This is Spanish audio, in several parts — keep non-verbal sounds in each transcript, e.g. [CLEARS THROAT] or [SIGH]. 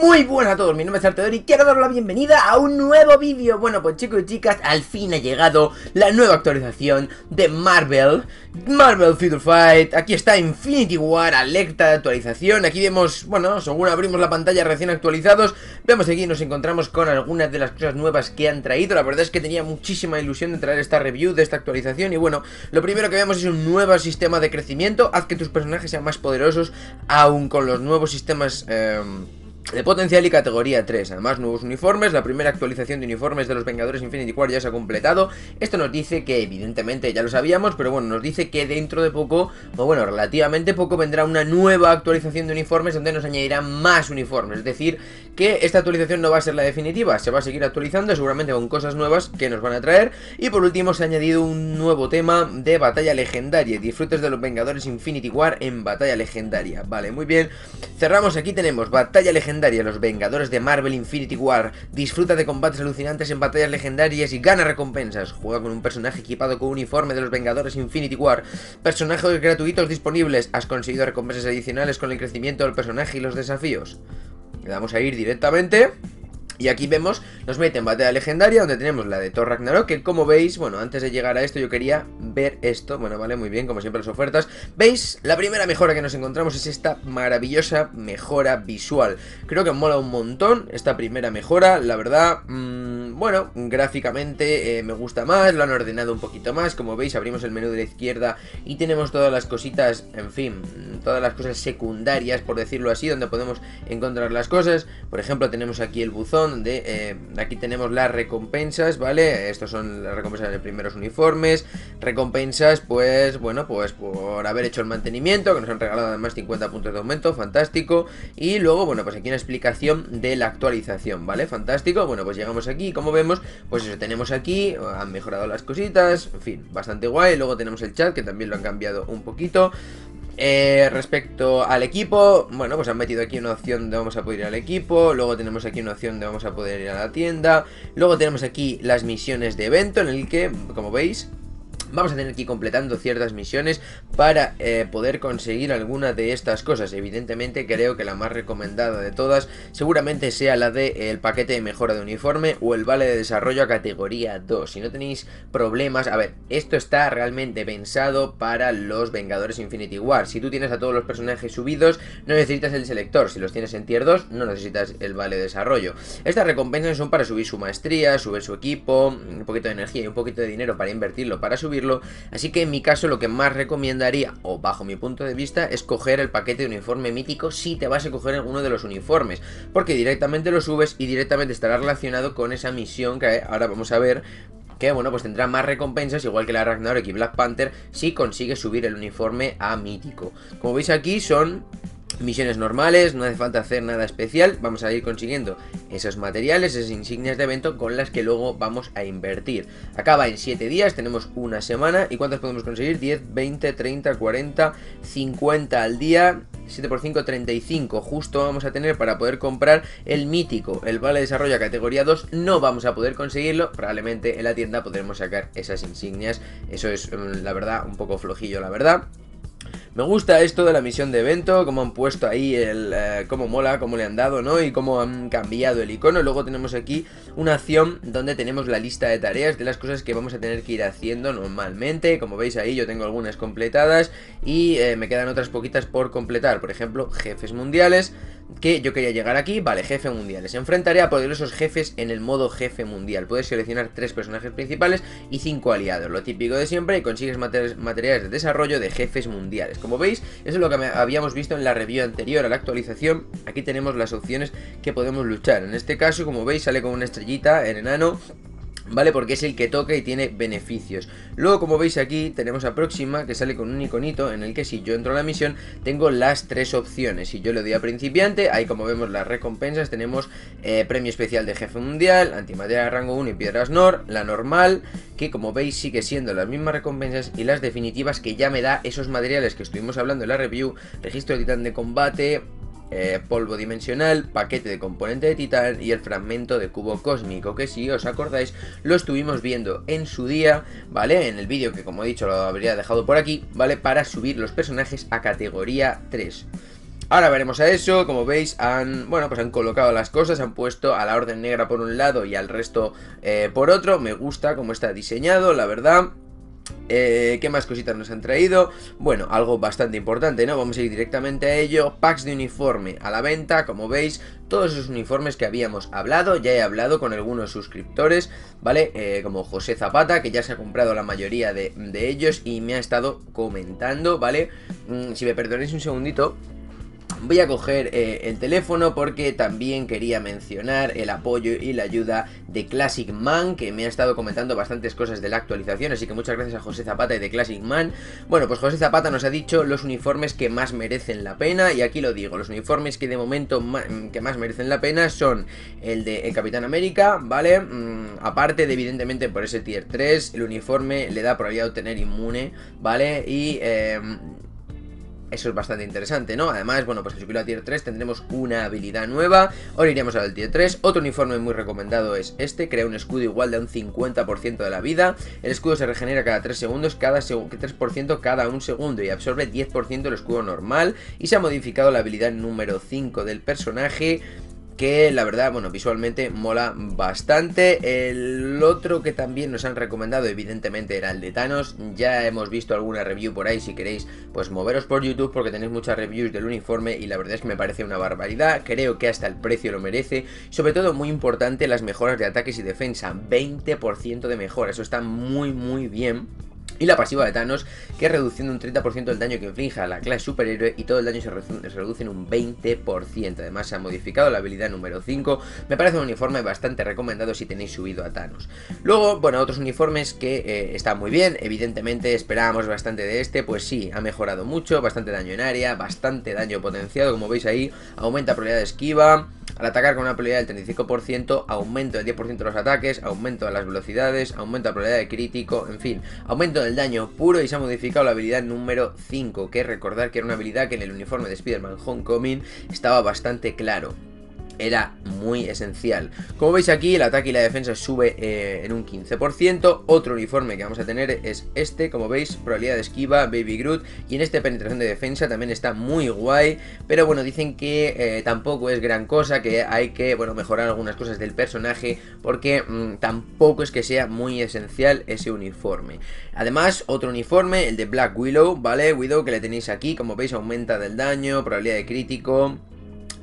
Muy buenas a todos, mi nombre es Artedor y quiero daros la bienvenida a un nuevo vídeo. Bueno pues chicos y chicas, al fin ha llegado la nueva actualización de Marvel Marvel Future Fight. Aquí está Infinity War, alerta de actualización. Aquí vemos, bueno, según abrimos la pantalla recién actualizados Vemos aquí nos encontramos con algunas de las cosas nuevas que han traído. La verdad es que tenía muchísima ilusión de traer esta review de esta actualización Y bueno, lo primero que vemos es un nuevo sistema de crecimiento. Haz que tus personajes sean más poderosos Aún con los nuevos sistemas... Eh de potencial y categoría 3, además nuevos uniformes, la primera actualización de uniformes de los Vengadores Infinity War ya se ha completado. Esto nos dice que evidentemente ya lo sabíamos, pero bueno, nos dice que dentro de poco, o bueno, relativamente poco vendrá una nueva actualización de uniformes donde nos añadirán más uniformes. Es decir, que esta actualización no va a ser la definitiva, se va a seguir actualizando seguramente con cosas nuevas que nos van a traer. Y por último se ha añadido un nuevo tema de batalla legendaria, disfrutes de los Vengadores Infinity War en batalla legendaria. Vale, muy bien, cerramos. Aquí, tenemos batalla legendaria los Vengadores de Marvel Infinity War. Disfruta de combates alucinantes en batallas legendarias y gana recompensas. Juega con un personaje equipado con uniforme de los Vengadores Infinity War. Personajes gratuitos disponibles. Has conseguido recompensas adicionales con el crecimiento del personaje y los desafíos. Le damos a ir directamente. Y aquí vemos, nos mete en batalla legendaria donde tenemos la de Thor Ragnarok Que como veis, bueno, antes de llegar a esto yo quería ver esto. Bueno, vale, muy bien, como siempre las ofertas. ¿Veis? La primera mejora que nos encontramos es esta maravillosa mejora visual. Creo que mola un montón esta primera mejora, la verdad mmm, Bueno, gráficamente eh, me gusta más, lo han ordenado un poquito más. Como veis, abrimos el menú de la izquierda y tenemos todas las cositas, en fin Todas las cosas secundarias, por decirlo así, donde podemos encontrar las cosas. Por ejemplo, tenemos aquí el buzón donde eh, aquí tenemos las recompensas, ¿vale? Estos son las recompensas de primeros uniformes, recompensas, pues, bueno, pues por haber hecho el mantenimiento, que nos han regalado además 50 puntos de aumento, fantástico, y luego, bueno, pues aquí una explicación de la actualización, ¿vale? Fantástico, bueno, pues llegamos aquí, como vemos, pues eso, tenemos aquí, han mejorado las cositas, en fin, bastante guay, luego tenemos el chat, que también lo han cambiado un poquito, eh, respecto al equipo, bueno, pues han metido aquí una opción donde vamos a poder ir al equipo, luego tenemos aquí una opción donde vamos a poder ir a la tienda, luego tenemos aquí las misiones de evento en el que, como veis, vamos a tener que ir completando ciertas misiones para eh, poder conseguir alguna de estas cosas. Evidentemente creo que la más recomendada de todas seguramente sea la de eh, paquete de mejora de uniforme o el vale de desarrollo a categoría 2. Si no tenéis problemas, a ver, esto está realmente pensado para los Vengadores Infinity War. Si tú tienes a todos los personajes subidos, no necesitas el selector. Si los tienes en tier 2, no necesitas el vale de desarrollo. Estas recompensas son para subir su maestría, subir su equipo, un poquito de energía y un poquito de dinero para invertirlo, para así que en mi caso lo que más recomendaría, o bajo mi punto de vista, es coger el paquete de uniforme mítico si te vas a coger alguno de los uniformes, porque directamente lo subes y directamente estará relacionado con esa misión que ahora vamos a ver que bueno, pues tendrá más recompensas, igual que la Ragnarok y Black Panther, si consigue subir el uniforme a mítico. Como veis aquí son misiones normales, no hace falta hacer nada especial, vamos a ir consiguiendo esos materiales, esas insignias de evento con las que luego vamos a invertir. Acaba en 7 días, tenemos una semana, ¿y cuántas podemos conseguir? 10, 20, 30, 40, 50 al día, 7 por 5, 35, justo vamos a tener para poder comprar el mítico, el vale de desarrollo a categoría 2, no vamos a poder conseguirlo, probablemente en la tienda podremos sacar esas insignias, eso es mm, la verdad un poco flojillo la verdad, me gusta esto de la misión de evento, cómo han puesto ahí el... Eh, cómo mola, cómo le han dado, ¿no? Y cómo han cambiado el icono. Luego tenemos aquí una acción donde tenemos la lista de tareas de las cosas que vamos a tener que ir haciendo normalmente. Como veis ahí yo tengo algunas completadas y eh, me quedan otras poquitas por completar. Por ejemplo, jefes mundiales que yo quería llegar aquí, vale, jefe mundial. Se enfrentaré a poderosos jefes en el modo jefe mundial. Puedes seleccionar tres personajes principales y cinco aliados, lo típico de siempre, y consigues materiales de desarrollo de jefes mundiales. Como veis, eso es lo que habíamos visto en la review anterior a la actualización. Aquí tenemos las opciones que podemos luchar. En este caso, como veis, sale con una estrellita en enano ¿Vale? Porque es el que toca y tiene beneficios Luego como veis aquí tenemos a próxima que sale con un iconito en el que si yo entro a la misión tengo las tres opciones Si yo le doy a principiante, ahí como vemos las recompensas tenemos eh, premio especial de jefe mundial, antimateria de rango 1 y piedras nor La normal, que como veis sigue siendo las mismas recompensas y las definitivas que ya me da esos materiales que estuvimos hablando en la review Registro de titán de combate, eh, polvo dimensional, paquete de componente de titán y el fragmento de cubo cósmico, que si os acordáis lo estuvimos viendo en su día, ¿vale? En el vídeo que como he dicho lo habría dejado por aquí, ¿vale? Para subir los personajes a categoría 3. Ahora veremos a eso, como veis han, bueno, pues han colocado las cosas, han puesto a la orden negra por un lado y al resto eh, por otro, me gusta cómo está diseñado, la verdad eh, ¿Qué más cositas nos han traído? Bueno, algo bastante importante, ¿no? Vamos a ir directamente a ello. Packs de uniforme a la venta, como veis, todos esos uniformes que habíamos hablado. Ya he hablado con algunos suscriptores, ¿vale? Eh, como José Zapata, que ya se ha comprado la mayoría de, ellos y me ha estado comentando, ¿vale? Mm, si me perdonéis un segundito, Voy a coger eh, el teléfono porque también quería mencionar el apoyo y la ayuda de Classic Man, que me ha estado comentando bastantes cosas de la actualización, así que muchas gracias a José Zapata y de Classic Man. Bueno, pues José Zapata nos ha dicho los uniformes que más merecen la pena, y aquí lo digo, los uniformes que de momento que más merecen la pena son el de Capitán América, ¿vale? Mm, aparte de evidentemente por ese tier 3, el uniforme le da probabilidad de obtener inmune, ¿vale? Y... Eh, eso es bastante interesante, ¿no? Además, bueno, pues al subirlo a tier 3 tendremos una habilidad nueva. Ahora iríamos al tier 3. Otro uniforme muy recomendado es este. Crea un escudo igual de un 50% de la vida. El escudo se regenera cada 3 segundos, cada 3% cada un segundo y absorbe 10% del escudo normal. Y se ha modificado la habilidad número 5 del personaje que la verdad, bueno, visualmente mola bastante. El otro que también nos han recomendado, evidentemente, era el de Thanos. Ya hemos visto alguna review por ahí, si queréis, pues moveros por YouTube porque tenéis muchas reviews del uniforme y la verdad es que me parece una barbaridad. Creo que hasta el precio lo merece. Sobre todo, muy importante, las mejoras de ataques y defensa. 20% de mejora, eso está muy, muy bien. Y la pasiva de Thanos, que reduciendo un 30% del daño que inflige a la clase superhéroe y todo el daño se, reduce en un 20%. Además se ha modificado la habilidad número 5. Me parece un uniforme bastante recomendado si tenéis subido a Thanos. Luego, bueno, otros uniformes que eh, están muy bien. Evidentemente esperábamos bastante de este, pues sí, ha mejorado mucho. Bastante daño en área, bastante daño potenciado, como veis ahí. Aumenta probabilidad de esquiva. Al atacar con una probabilidad del 35%, aumento del 10% de los ataques, aumento de las velocidades, aumento de la probabilidad de crítico, en fin, aumento del daño puro y se ha modificado la habilidad número 5, que recordar que era una habilidad que en el uniforme de Spider-Man Homecoming estaba bastante claro era muy esencial. Como veis aquí, el ataque y la defensa sube eh, en un 15%. Otro uniforme que vamos a tener es este, como veis, probabilidad de esquiva, Baby Groot. Y en este penetración de defensa también está muy guay. Pero bueno, dicen que eh, tampoco es gran cosa, que hay que, bueno, mejorar algunas cosas del personaje. Porque mm, tampoco es que sea muy esencial ese uniforme. Además, otro uniforme, el de Black Willow, ¿vale? Widow que le tenéis aquí, como veis, aumenta del daño, probabilidad de crítico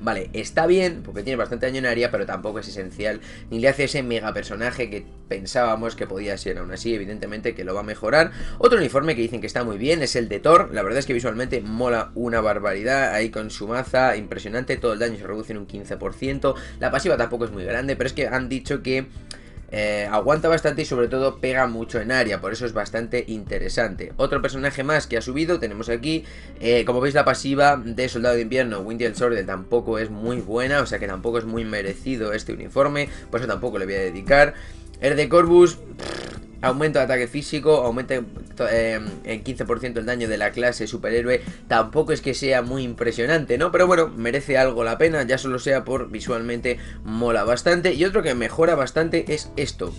Vale, está bien, porque tiene bastante área, pero tampoco es esencial, ni le hace ese mega personaje que pensábamos que podía ser, aún así, evidentemente que lo va a mejorar. Otro uniforme que dicen que está muy bien es el de Thor, la verdad es que visualmente mola una barbaridad, ahí con su maza, impresionante, todo el daño se reduce en un 15%, la pasiva tampoco es muy grande, pero es que han dicho que... Eh, aguanta bastante y sobre todo pega mucho en área, por eso es bastante interesante. Otro personaje más que ha subido, tenemos aquí, eh, como veis la pasiva de Soldado de Invierno, Windy Sword tampoco es muy buena, o sea que tampoco es muy merecido este uniforme, por eso tampoco le voy a dedicar. El de Corvus... Aumento de ataque físico, aumenta en 15% el daño de la clase superhéroe. Tampoco es que sea muy impresionante, ¿no? Pero bueno, merece algo la pena, ya solo sea por visualmente mola bastante. Y otro que mejora bastante es esto.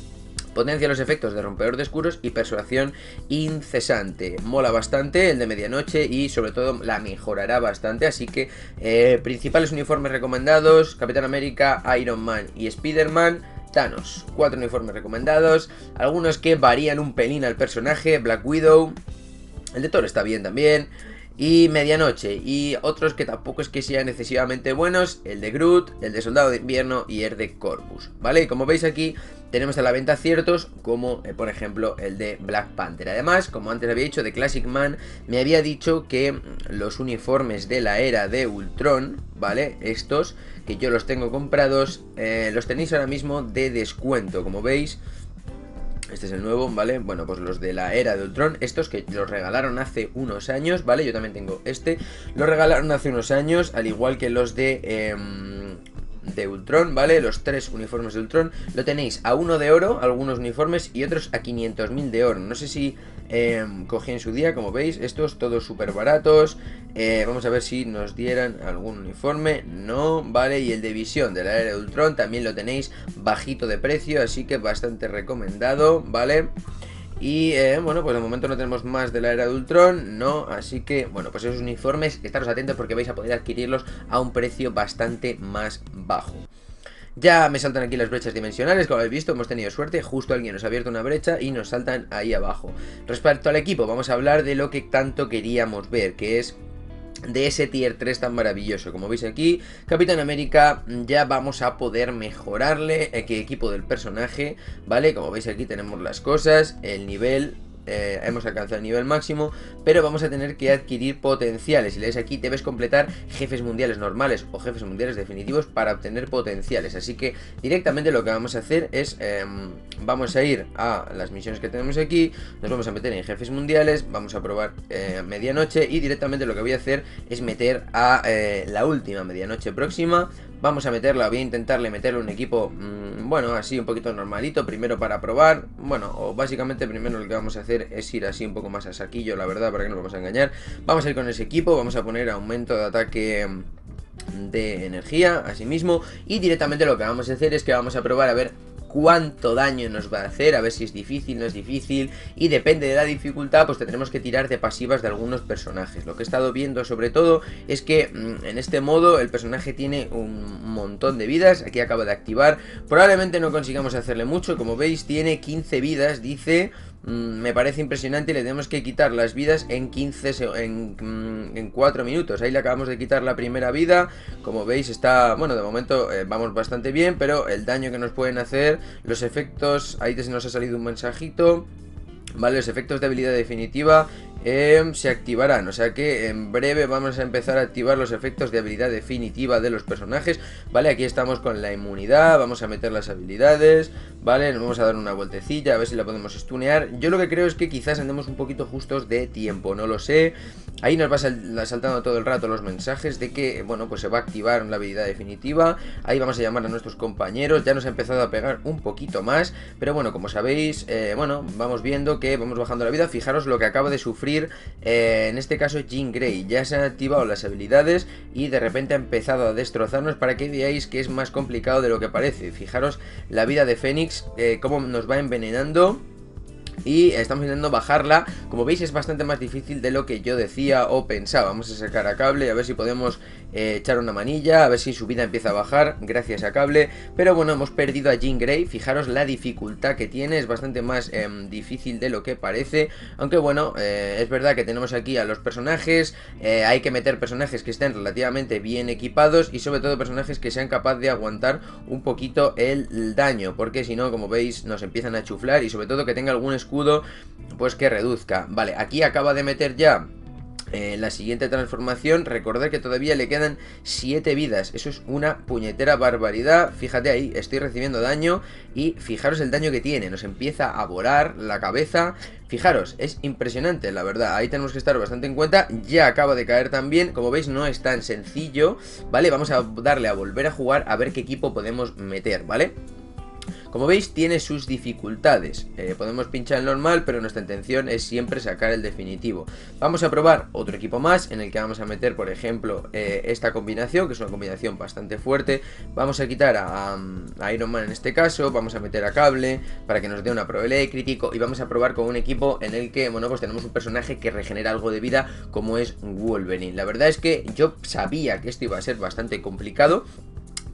Potencia los efectos de rompeor de escuros y persuasión incesante. Mola bastante el de medianoche y sobre todo la mejorará bastante. Así que eh, principales uniformes recomendados. Capitán América, Iron Man y Spider-Man. Thanos. Cuatro uniformes recomendados. Algunos que varían un pelín al personaje. Black Widow. El de Thor está bien también. Y Medianoche. Y otros que tampoco es que sean excesivamente buenos. El de Groot, el de Soldado de Invierno y el de Corvus. ¿Vale? como veis aquí, tenemos a la venta ciertos como eh, por ejemplo el de Black Panther. Además, como antes había dicho, de Classic Man me había dicho que los uniformes de la era de Ultron, ¿vale? Estos, que yo los tengo comprados, eh, los tenéis ahora mismo de descuento, como veis. Este es el nuevo, ¿vale? Bueno, pues los de la era de Ultron, estos que los regalaron hace unos años, ¿vale? Yo también tengo este. Los regalaron hace unos años, al igual que los de... Em, de Ultron, ¿vale? Los tres uniformes de Ultron. Lo tenéis a uno de oro, algunos uniformes, y otros a 500.000 de oro. No sé si eh, cogí en su día, como veis, estos todos súper baratos. Eh, vamos a ver si nos dieran algún uniforme. No, ¿vale? Y el de visión de la era de Ultron también lo tenéis bajito de precio, así que bastante recomendado, ¿vale? Y eh, bueno, pues de momento no tenemos más de la era de Ultron, no, así que bueno, pues esos uniformes, estaros atentos porque vais a poder adquirirlos a un precio bastante más bajo. Ya me saltan aquí las brechas dimensionales, como habéis visto, hemos tenido suerte, justo alguien nos ha abierto una brecha y nos saltan ahí abajo. Respecto al equipo, vamos a hablar de lo que tanto queríamos ver, que es de ese tier 3 tan maravilloso. Como veis aquí, Capitán América ya vamos a poder mejorarle el equipo del personaje, ¿vale? Como veis aquí tenemos las cosas, el nivel, eh, hemos alcanzado el nivel máximo, pero vamos a tener que adquirir potenciales. Y lees aquí, debes completar jefes mundiales normales o jefes mundiales definitivos para obtener potenciales. Así que directamente lo que vamos a hacer es, em, vamos a ir a las misiones que tenemos aquí, nos vamos a meter en jefes mundiales, vamos a probar eh, medianoche y directamente lo que voy a hacer es meter a eh, la última medianoche próxima Vamos a meterla, voy a intentarle meterle un equipo, mmm, bueno, así un poquito normalito, primero para probar. Bueno, o básicamente primero lo que vamos a hacer es ir así un poco más a saquillo, la verdad, para que no nos vamos a engañar. Vamos a ir con ese equipo, vamos a poner aumento de ataque de energía, así mismo. Y directamente lo que vamos a hacer es que vamos a probar a ver cuánto daño nos va a hacer, a ver si es difícil, no es difícil, y depende de la dificultad, pues tendremos que tirar de pasivas de algunos personajes. Lo que he estado viendo sobre todo es que mm, en este modo el personaje tiene un montón de vidas, aquí acaba de activar, probablemente no consigamos hacerle mucho, como veis tiene 15 vidas, dice... Mm, me parece impresionante y le tenemos que quitar las vidas en 15 en, mm, en 4 minutos. Ahí le acabamos de quitar la primera vida. Como veis está, bueno, de momento eh, vamos bastante bien, pero el daño que nos pueden hacer, los efectos, ahí se nos ha salido un mensajito. Vale, los efectos de habilidad definitiva Em, se activarán. O sea que en breve vamos a empezar a activar los efectos de habilidad definitiva de los personajes. Vale, aquí estamos con la inmunidad, vamos a meter las habilidades, vale, nos vamos a dar una vueltecilla, a ver si la podemos stunear. Yo lo que creo es que quizás andemos un poquito justos de tiempo, no lo sé. Ahí nos va saltando todo el rato los mensajes de que, bueno, pues se va a activar la habilidad definitiva. Ahí vamos a llamar a nuestros compañeros, ya nos ha empezado a pegar un poquito más. Pero bueno, como sabéis, eh, bueno, vamos viendo que vamos bajando la vida. Fijaros lo que acaba de sufrir eh, en este caso Jean Grey. Ya se han activado las habilidades y de repente ha empezado a destrozarnos para que veáis que es más complicado de lo que parece. Fijaros la vida de Fénix, eh, cómo nos va envenenando y estamos intentando bajarla. Como veis es bastante más difícil de lo que yo decía o pensaba. Vamos a sacar a cable a ver si podemos eh, echar una manilla, a ver si su vida empieza a bajar gracias a cable. Pero bueno, hemos perdido a Jean Grey. Fijaros la dificultad que tiene, es bastante más em, difícil de lo que parece. Aunque bueno, eh, es verdad que tenemos aquí a los personajes. Eh, hay que meter personajes que estén relativamente bien equipados y sobre todo personajes que sean capaces de aguantar un poquito el daño. Porque si no, como veis, nos empiezan a chuflar y sobre todo que tenga algún escudo pues que reduzca. Vale, aquí acaba de meter ya eh, la siguiente transformación, recordad que todavía le quedan 7 vidas, eso es una puñetera barbaridad, fíjate ahí, estoy recibiendo daño y fijaros el daño que tiene, nos empieza a volar la cabeza, fijaros, es impresionante la verdad, ahí tenemos que estar bastante en cuenta, ya acaba de caer también, como veis no es tan sencillo, ¿vale? Vamos a darle a volver a jugar a ver qué equipo podemos meter, ¿vale? Como veis tiene sus dificultades, eh, podemos pinchar el normal pero nuestra intención es siempre sacar el definitivo. Vamos a probar otro equipo más en el que vamos a meter por ejemplo eh, esta combinación que es una combinación bastante fuerte. Vamos a quitar a, Iron Man en este caso, vamos a meter a Cable para que nos dé una probabilidad de crítico y vamos a probar con un equipo en el que bueno pues tenemos un personaje que regenera algo de vida como es Wolverine. La verdad es que yo sabía que esto iba a ser bastante complicado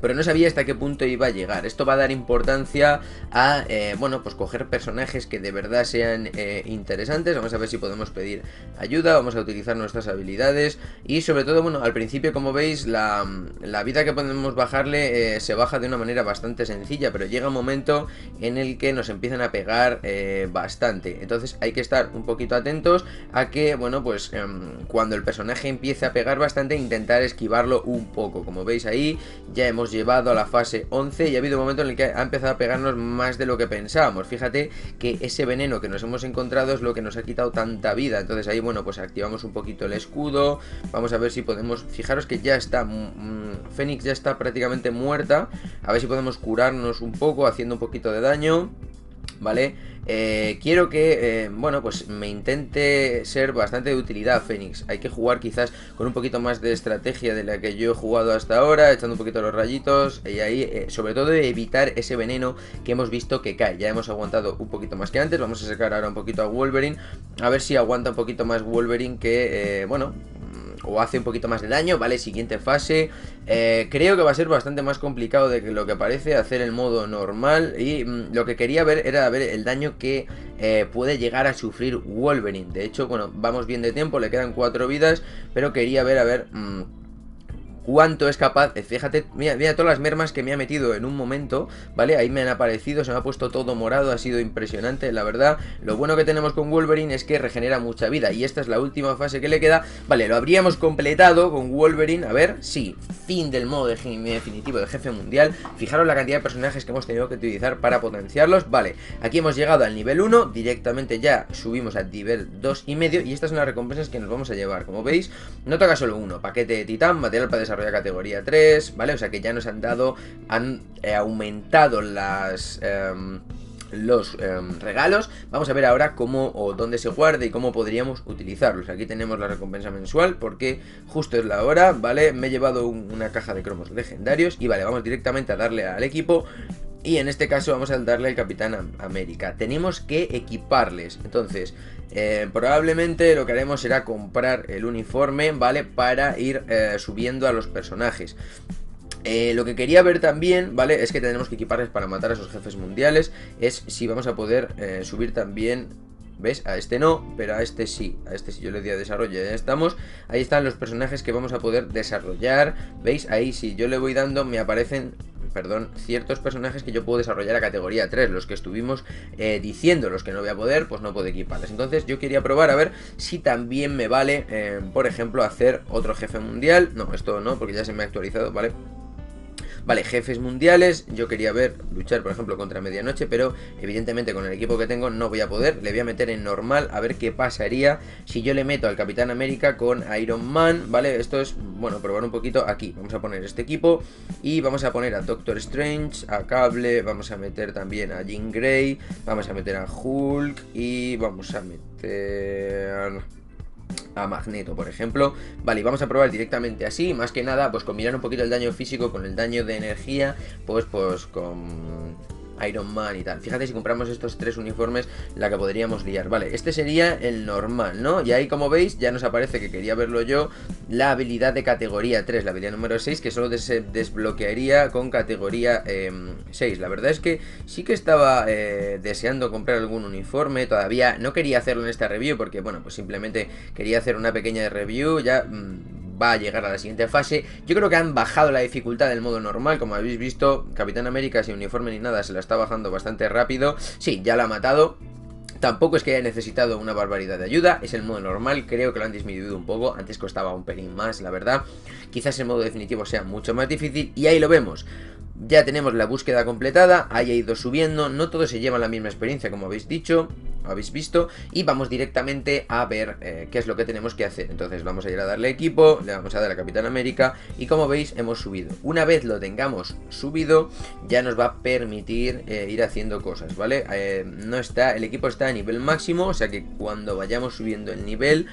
pero no sabía hasta qué punto iba a llegar. Esto va a dar importancia a, eh, bueno, pues coger personajes que de verdad sean eh, interesantes. Vamos a ver si podemos pedir ayuda, vamos a utilizar nuestras habilidades y sobre todo, bueno, al principio como veis la, vida que podemos bajarle eh, se baja de una manera bastante sencilla, pero llega un momento en el que nos empiezan a pegar bastante. Entonces hay que estar un poquito atentos a que, bueno, pues em, cuando el personaje empiece a pegar bastante, intentar esquivarlo un poco. Como veis ahí, ya hemos llevado a la fase 11 y ha habido un momento en el que ha empezado a pegarnos más de lo que pensábamos. Fíjate que ese veneno que nos hemos encontrado es lo que nos ha quitado tanta vida. Entonces ahí, bueno, pues activamos un poquito el escudo. Vamos a ver si podemos... Fijaros que ya está... Mm, Fénix ya está prácticamente muerta. A ver si podemos curarnos un poco haciendo un poquito de daño. ¿Vale? Eh, quiero que, eh, bueno, pues me intente ser bastante de utilidad Fénix. Hay que jugar quizás con un poquito más de estrategia de la que yo he jugado hasta ahora, echando un poquito los rayitos y ahí, eh, sobre todo, evitar ese veneno que hemos visto que cae. Ya hemos aguantado un poquito más que antes, vamos a sacar ahora un poquito a Wolverine, a ver si aguanta un poquito más Wolverine que, bueno, o hace un poquito más de daño, ¿vale? Siguiente fase. Eh, creo que va a ser bastante más complicado de lo que parece hacer el modo normal. Y mm, lo que quería ver era ver el daño que eh, puede llegar a sufrir Wolverine. De hecho, bueno, vamos bien de tiempo, le quedan cuatro vidas, pero quería ver, a ver... Mm, cuánto es capaz, eh, fíjate, mira, todas las mermas que me ha metido en un momento, ¿vale? Ahí me han aparecido, se me ha puesto todo morado, ha sido impresionante, la verdad. Lo bueno que tenemos con Wolverine es que regenera mucha vida y esta es la última fase que le queda. Vale, lo habríamos completado con Wolverine, a ver, sí, fin del modo definitivo de jefe mundial. Fijaros la cantidad de personajes que hemos tenido que utilizar para potenciarlos. Vale, aquí hemos llegado al nivel 1, directamente ya subimos al nivel 2 y medio y estas son las recompensas que nos vamos a llevar. Como veis, no toca solo uno, paquete de titán, material para desarrollar categoría 3, ¿vale? O sea que ya nos han dado, han eh, aumentado las... Em, los em, regalos. Vamos a ver ahora cómo o dónde se guarda y cómo podríamos utilizarlos. Aquí tenemos la recompensa mensual porque justo es la hora, ¿vale? Me he llevado una caja de cromos legendarios y vale, vamos directamente a darle al equipo. Y en este caso vamos a darle al Capitán América. Tenemos que equiparles. Entonces, eh, probablemente lo que haremos será comprar el uniforme, ¿vale? Para ir eh, subiendo a los personajes. Eh, lo que quería ver también, ¿vale? Es que tenemos que equiparles para matar a esos jefes mundiales. Es si vamos a poder subir también ¿Ves? A este no, pero a este sí. A este sí yo le di a desarrollo, ya estamos. Ahí están los personajes que vamos a poder desarrollar. ¿Veis? Ahí si yo le voy dando me aparecen perdón, ciertos personajes que yo puedo desarrollar a categoría 3, los que estuvimos eh, diciendo, los que no voy a poder, pues no puedo equiparles. Entonces yo quería probar a ver si también me vale, eh, por ejemplo, hacer otro jefe mundial. No, esto no, porque ya se me ha actualizado, ¿vale? Vale, jefes mundiales, yo quería ver luchar por ejemplo contra Medianoche, pero evidentemente con el equipo que tengo no voy a poder, le voy a meter en normal a ver qué pasaría si yo le meto al Capitán América con Iron Man, ¿vale? Esto es, bueno, probar un poquito aquí, vamos a poner este equipo y vamos a poner a Doctor Strange, a Cable, vamos a meter también a Jean Grey, vamos a meter a Hulk y vamos a meter a Magneto, por ejemplo. Vale, y vamos a probar directamente así, más que nada, pues combinar un poquito el daño físico con el daño de energía, pues, pues con Iron Man y tal. Fíjate si compramos estos tres uniformes, la que podríamos liar. Vale, este sería el normal, ¿no? Y ahí, como veis, ya nos aparece que quería verlo yo, la habilidad de categoría 3, la habilidad número 6, que solo se desbloquearía con categoría 6. Em, la verdad es que sí que estaba eh, deseando comprar algún uniforme, todavía no quería hacerlo en esta review, porque, bueno, pues simplemente quería hacer una pequeña review, ya... Mm, va a llegar a la siguiente fase. Yo creo que han bajado la dificultad del modo normal, como habéis visto, Capitán América sin uniforme ni nada se la está bajando bastante rápido. Sí, ya la ha matado, Tampoco es que haya necesitado una barbaridad de ayuda, es el modo normal, creo que lo han disminuido un poco, antes costaba un pelín más, la verdad. Quizás el modo definitivo sea mucho más difícil. Y ahí lo vemos. Ya tenemos la búsqueda completada, haya ido subiendo, no todos se llevan la misma experiencia como habéis dicho, habéis visto y vamos directamente a ver eh, qué es lo que tenemos que hacer. Entonces vamos a ir a darle equipo, le vamos a dar a Capitán América y como veis hemos subido. Una vez lo tengamos subido ya nos va a permitir eh, ir haciendo cosas, ¿vale? Eh, no está, el equipo está a nivel máximo, o sea que cuando vayamos subiendo el nivel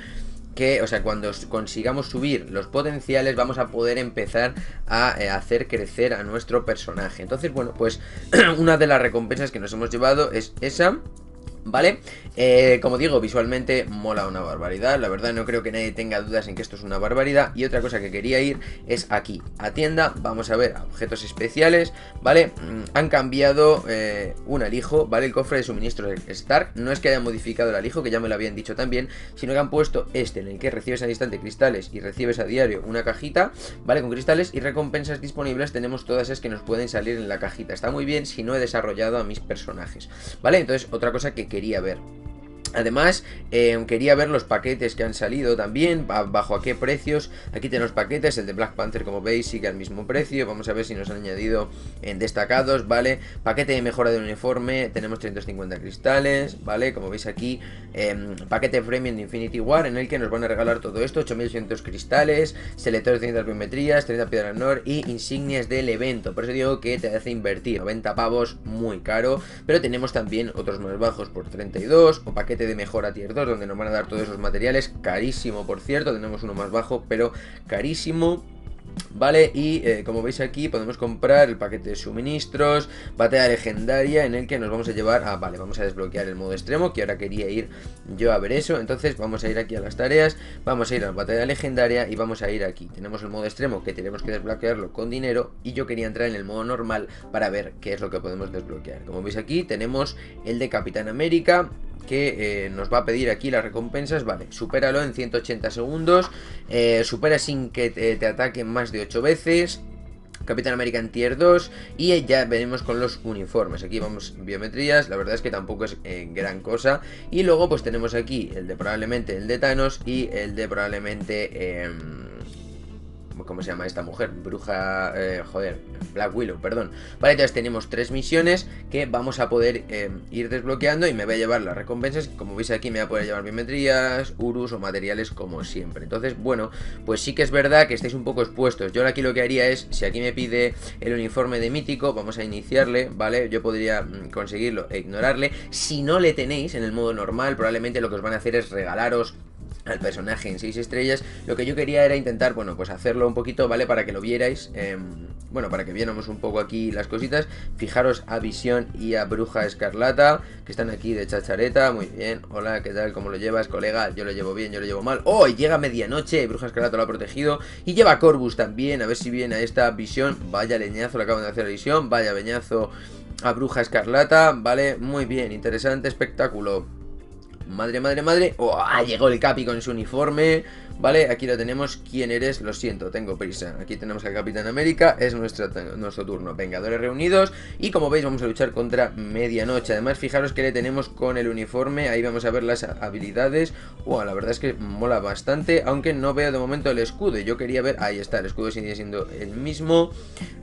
que, o sea, cuando consigamos subir los potenciales vamos a poder empezar a hacer crecer a nuestro personaje. Entonces, bueno, pues [CLEARS THROAT] una de las recompensas que nos hemos llevado es esa ¿Vale? Eh, como digo, visualmente mola una barbaridad. La verdad no creo que nadie tenga dudas en que esto es una barbaridad. Y otra cosa que quería ir es aquí, a tienda. Vamos a ver objetos especiales, ¿vale? Mm, han cambiado eh, un alijo, ¿vale? El cofre de suministro de Stark. No es que hayan modificado el alijo, que ya me lo habían dicho también, sino que han puesto este en el que recibes al instante cristales y recibes a diario una cajita, ¿vale? Con cristales y recompensas disponibles tenemos todas esas que nos pueden salir en la cajita. Está muy bien si no he desarrollado a mis personajes, ¿vale? Entonces, otra cosa que quería ver. Además, eh, quería ver los paquetes que han salido también, bajo a qué precios. Aquí tenemos paquetes, el de Black Panther como veis sigue al mismo precio. Vamos a ver si nos han añadido en destacados, ¿vale? Paquete de mejora del uniforme, tenemos 350 cristales, ¿vale? Como veis aquí, em, paquete premium de Infinity War en el que nos van a regalar todo esto, 8600 cristales, selectores de 30 biometrías, 30 piedra honor y insignias del evento. Por eso digo que te hace invertir, 90 pavos, muy caro. Pero tenemos también otros más bajos por 32 o de mejora tier 2 donde nos van a dar todos esos materiales, carísimo por cierto, tenemos uno más bajo pero carísimo Vale, y eh, como veis aquí podemos comprar el paquete de suministros, batalla legendaria en el que nos vamos a llevar a, vale, vamos a desbloquear el modo extremo, que ahora quería ir yo a ver eso, entonces vamos a ir aquí a las tareas, vamos a ir a la batalla legendaria y vamos a ir aquí, tenemos el modo extremo que tenemos que desbloquearlo con dinero y yo quería entrar en el modo normal para ver qué es lo que podemos desbloquear, como veis aquí tenemos el de Capitán América, que eh, nos va a pedir aquí las recompensas, vale, supéralo en 180 segundos, eh, supera sin que te, te ataquen más de 8 veces, Capitán América Tier 2 y ya venimos con los uniformes. Aquí vamos biometrías, la verdad es que tampoco es eh, gran cosa. Y luego pues tenemos aquí el de probablemente el de Thanos y el de probablemente... Em, ¿Cómo se llama esta mujer? Bruja... Eh, joder, Black Willow, perdón. Vale, entonces tenemos tres misiones que vamos a poder eh, ir desbloqueando y me voy a llevar las recompensas. Como veis aquí me voy a poder llevar biometrías, urus o materiales como siempre. Entonces, bueno, pues sí que es verdad que estáis un poco expuestos. Yo aquí lo que haría es, si aquí me pide el uniforme de mítico, vamos a iniciarle, ¿vale? Yo podría mm, conseguirlo e ignorarle. Si no le tenéis en el modo normal, probablemente lo que os van a hacer es regalaros al personaje en 6 estrellas, lo que yo quería era intentar, bueno, pues hacerlo un poquito, ¿vale? Para que lo vierais, em, bueno, para que viéramos un poco aquí las cositas. Fijaros a Visión y a Bruja Escarlata, que están aquí de chachareta, muy bien. Hola, ¿qué tal? ¿Cómo lo llevas, colega? Yo lo llevo bien, yo lo llevo mal. ¡Oh! Llega medianoche, Bruja Escarlata lo ha protegido. Y lleva Corvus también, a ver si viene a esta Visión. Vaya leñazo, le acaban de hacer la visión, vaya leñazo a Bruja Escarlata, ¿vale? Muy bien, interesante espectáculo. Madre, madre, madre. ¡Oh! Llegó el Capi con su uniforme. Vale, aquí lo tenemos. ¿Quién eres? Lo siento, tengo prisa. Aquí tenemos al Capitán América. Es nuestro, nuestro turno. Vengadores reunidos. Y como veis, vamos a luchar contra Medianoche. Además, fijaros que le tenemos con el uniforme. Ahí vamos a ver las habilidades. Wow, la verdad es que mola bastante. Aunque no veo de momento el escudo. Yo quería ver. Ahí está, el escudo sigue siendo el mismo.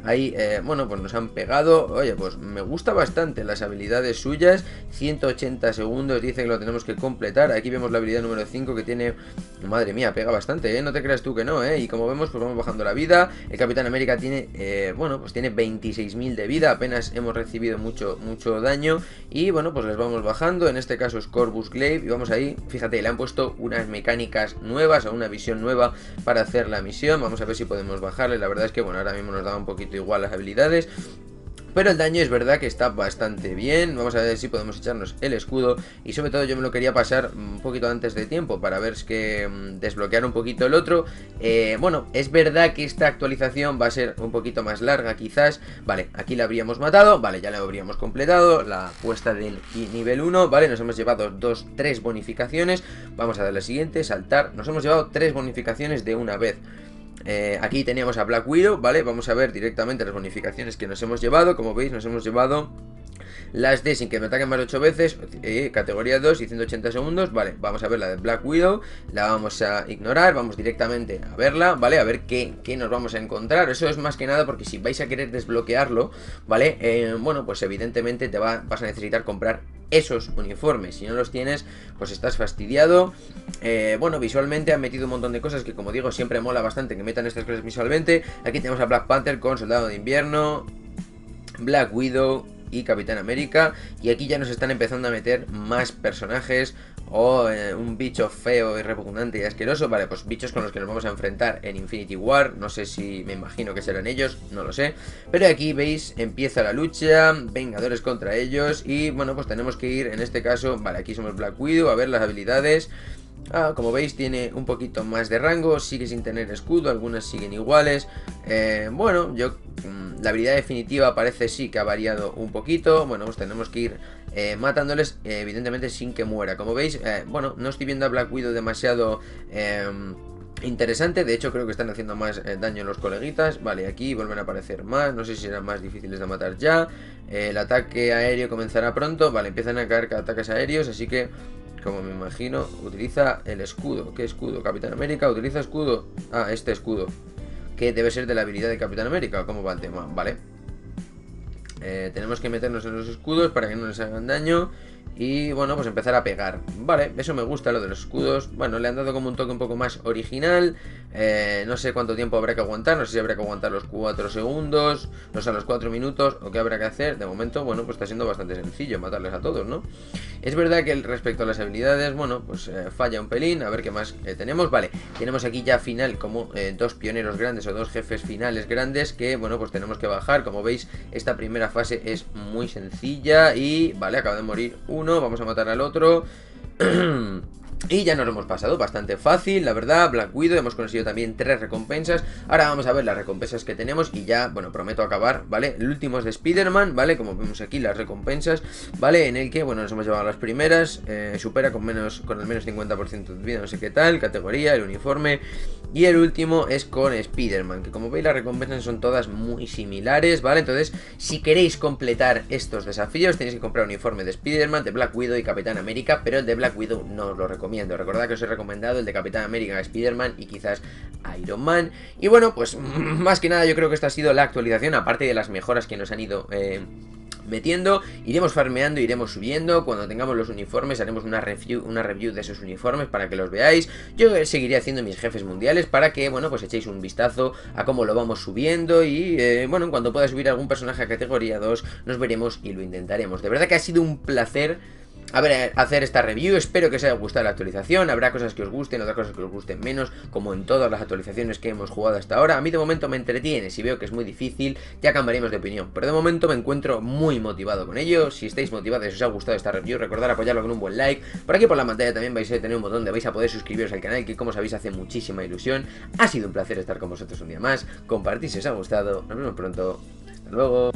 Ahí, eh, bueno, pues nos han pegado. Oye, pues me gusta bastante las habilidades suyas. 180 segundos. Dice que lo tenemos que completar. Aquí vemos la habilidad número 5 que tiene. Madre mía, pega bastante, ¿eh? No te creas tú que no, ¿eh? Y como vemos, pues vamos bajando la vida. El Capitán América tiene, eh, bueno, pues tiene 26.000 de vida. Apenas hemos recibido mucho, mucho daño. Y bueno, pues les vamos bajando. En este caso es Corvus Glaive. Y vamos ahí, fíjate, le han puesto unas mecánicas nuevas o una visión nueva para hacer la misión. Vamos a ver si podemos bajarle. La verdad es que, bueno, ahora mismo nos da un poquito igual las habilidades. Pero el daño es verdad que está bastante bien. Vamos a ver si podemos echarnos el escudo. Y sobre todo yo me lo quería pasar un poquito antes de tiempo para ver que mm, desbloquear un poquito el otro. Eh, bueno, es verdad que esta actualización va a ser un poquito más larga quizás. Vale, aquí la habríamos matado. Vale, ya la habríamos completado. La puesta del nivel 1. Vale, nos hemos llevado dos, tres bonificaciones. Vamos a dar la siguiente, saltar. Nos hemos llevado tres bonificaciones de una vez. Eh, aquí teníamos a Black Widow, ¿vale? Vamos a ver directamente las bonificaciones que nos hemos llevado. Como veis, nos hemos llevado las de sin que me ataquen más 8 veces, eh, categoría 2 y 180 segundos, vale, vamos a ver la de Black Widow, la vamos a ignorar, vamos directamente a verla, ¿vale? A ver qué, nos vamos a encontrar, eso es más que nada porque si vais a querer desbloquearlo, ¿vale? Eh, bueno, pues evidentemente te vas a necesitar comprar esos uniformes. Si no los tienes, pues estás fastidiado. Eh, bueno, visualmente han metido un montón de cosas que, como digo, siempre mola bastante que metan estas cosas visualmente. Aquí tenemos a Black Panther con Soldado de Invierno, Black Widow y Capitán América. Y aquí ya nos están empezando a meter más personajes o eh, un bicho feo y repugnante y asqueroso, vale, pues bichos con los que nos vamos a enfrentar en Infinity War, no sé si me imagino que serán ellos, no lo sé, pero aquí veis, empieza la lucha, Vengadores contra ellos y bueno, pues tenemos que ir, en este caso, vale, aquí somos Black Widow, a ver las habilidades, Ah, como veis tiene un poquito más de rango, sigue sin tener escudo, algunas siguen iguales. Eh, bueno, yo mm, la habilidad definitiva parece sí que ha variado un poquito. Bueno, pues tenemos que ir eh, matándoles evidentemente sin que muera. Como veis, eh, bueno, no estoy viendo a Black Widow demasiado... Em, interesante, de hecho creo que están haciendo más daño los coleguitas Vale, aquí vuelven a aparecer más No sé si serán más difíciles de matar ya El ataque aéreo comenzará pronto Vale, empiezan a caer ataques aéreos Así que como me imagino, utiliza el escudo. ¿Qué escudo? Capitán América utiliza escudo. Ah, este escudo. Que debe ser de la habilidad de Capitán América. ¿Cómo va? Vale. Eh, tenemos que meternos en los escudos para que no les hagan daño. Y bueno, pues empezar a pegar. Vale, eso me gusta, lo de los escudos. Bueno, le han dado como un toque un poco más original. Eh, no sé cuánto tiempo habrá que aguantar. No sé si habrá que aguantar los 4 segundos, no sé, los 4 minutos o qué habrá que hacer. De momento, bueno, pues está siendo bastante sencillo matarles a todos, ¿no? Es verdad que respecto a las habilidades, bueno, pues eh, falla un pelín. A ver qué más eh, tenemos. Vale, tenemos aquí ya final como dos pioneros grandes o dos jefes finales grandes que, bueno, pues tenemos que bajar. Como veis, esta primera fase es muy sencilla y, vale, acaba de morir uno vamos a matar al otro. [CLEARS THROAT] Y ya nos lo hemos pasado bastante fácil, la verdad, Black Widow, hemos conseguido también tres recompensas Ahora vamos a ver las recompensas que tenemos y ya, bueno, prometo acabar, ¿vale? El último es de Spider-Man, ¿vale? Como vemos aquí, las recompensas, ¿vale? En el que, bueno, nos hemos llevado las primeras eh, Supera con menos con el menos 50% de vida, no sé qué tal, categoría, el uniforme Y el último es con Spider-Man, que como veis las recompensas son todas muy similares, ¿vale? Entonces, si queréis completar estos desafíos, tenéis que comprar un uniforme de Spider-Man, de Black Widow y Capitán América Pero el de Black Widow no os lo recomiendo Recordad que os he recomendado el de Capitán América, Spider-Man y quizás Iron Man. Y bueno, pues [LAUGHS] más que nada yo creo que esta ha sido la actualización, aparte de las mejoras que nos han ido... Eh, metiendo, iremos farmeando, iremos subiendo, cuando tengamos los uniformes haremos una review, una review de esos uniformes para que los veáis, yo seguiré haciendo mis jefes mundiales para que, bueno, pues echéis un vistazo a cómo lo vamos subiendo y, eh, bueno, cuando pueda subir algún personaje a categoría 2 nos veremos y lo intentaremos, de verdad que ha sido un placer a ver, hacer esta review. Espero que os haya gustado la actualización. Habrá cosas que os gusten, otras cosas que os gusten menos, como en todas las actualizaciones que hemos jugado hasta ahora. A mí de momento me entretiene. Si veo que es muy difícil, ya cambiaremos de opinión. Pero de momento me encuentro muy motivado con ello. Si estáis motivados y os ha gustado esta review, recordad apoyarlo con un buen like. Por aquí por la pantalla también vais a tener un botón donde vais a poder suscribiros al canal, que como sabéis hace muchísima ilusión. Ha sido un placer estar con vosotros un día más. Compartid si os ha gustado. Nos vemos pronto. Hasta luego.